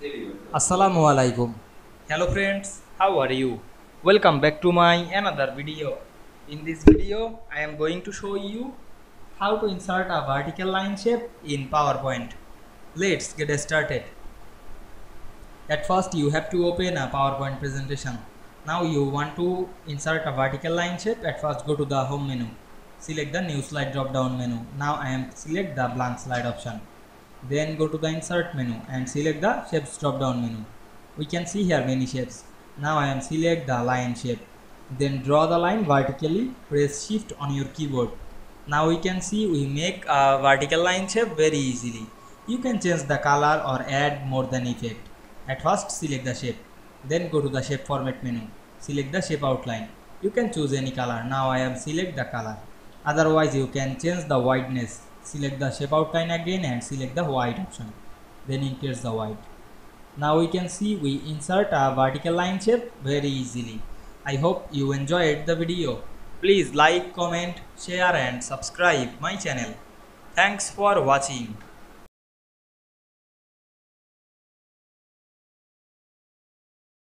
Assalamu alaikum. Hello friends, how are you? Welcome back to my another video. In this video, I am going to show you how to insert a vertical line shape in PowerPoint. Let's get started. At first, you have to open a PowerPoint presentation. Now you want to insert a vertical line shape. At first, go to the home menu. Select the new slide drop down menu. Now I am select the blank slide option then go to the insert menu and select the shapes drop down menu. We can see here many shapes. Now i am select the line shape. Then draw the line vertically press shift on your keyboard. Now we can see we make a vertical line shape very easily. You can change the color or add more than effect. At first select the shape. Then go to the shape format menu. Select the shape outline. You can choose any color. Now i am select the color. Otherwise you can change the whiteness select the shape outline again and select the white option. Then increase the white. Now we can see we insert a vertical line shape very easily. I hope you enjoyed the video. Please like comment share and subscribe my channel. Thanks for watching